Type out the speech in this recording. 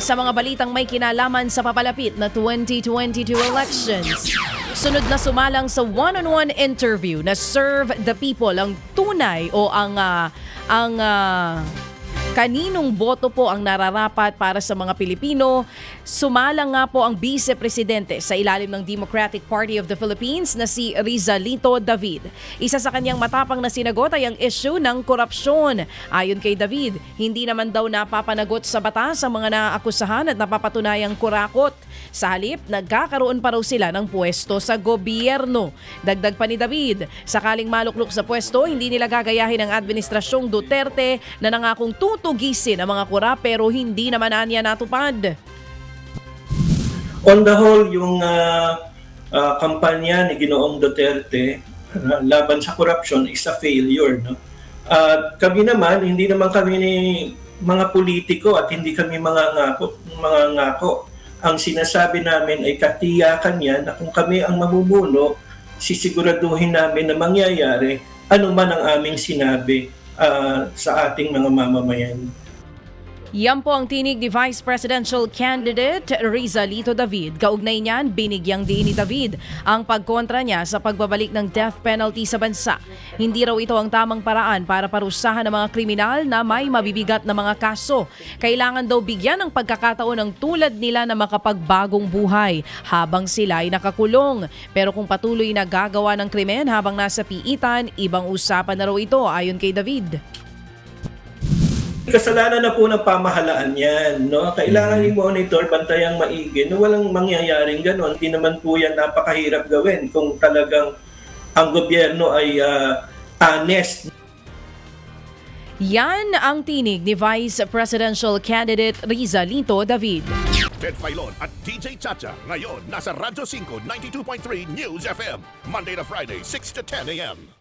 sa mga balitang may kinalaman sa papalapit na 2022 elections. Sunod na sumalang sa one-on-one interview na Serve the People ang tunay o ang ah, ang ah, Kaninong boto po ang nararapat para sa mga Pilipino? Sumalang nga po ang vice-presidente sa ilalim ng Democratic Party of the Philippines na si Rizalito David. Isa sa kanyang matapang na sinagot ay ang issue ng korupsyon. Ayon kay David, hindi naman daw napapanagot sa batas ang mga naakusahan at napapatunayang kurakot. Sa halip, nagkakaroon pa raw sila ng pwesto sa gobyerno. Dagdag pa ni David, sakaling maluklok sa pwesto, hindi nila gagayahin ang administrasyong Duterte na nangakong tutugisin ang mga kura pero hindi naman anya natupad. On the whole, yung ah, ah, kampanya ni Ginoong Duterte ah, laban sa corruption is a failure. No? At kami naman, hindi naman kami ni mga politiko at hindi kami mga ngako, mga ngako. Ang sinasabi namin ay katiyakan yan na kung kami ang mamumuno, sisiguraduhin namin na mangyayari ano man ang aming sinabi ah, sa ating mga mamamayan. Yan po ang tinig ni Vice Presidential Candidate Rizalito David. Kaugnay niyan, binigyang din ni David ang pagkontra niya sa pagbabalik ng death penalty sa bansa. Hindi raw ito ang tamang paraan para parusahan ng mga kriminal na may mabibigat na mga kaso. Kailangan daw bigyan ng pagkakataon ng tulad nila na makapagbagong buhay habang sila ay nakakulong. Pero kung patuloy na gagawa ng krimen habang nasa piitan, ibang usapan na raw ito ayon kay David. Kasalanan na po ng pamahalaan yan. No? Kailangan i-monitor, bantayang maigi, na walang mangyayaring ganon. Hindi naman po yan napakahirap gawin kung talagang ang gobyerno ay ah, honest. Yan ang tinig ni Vice Presidential Candidate Rizalito David. Ted Filon at DJ Chacha. Ngayon, nasa Radyo 5, 92.3 News FM. Monday to Friday, 6 to 10 a.m.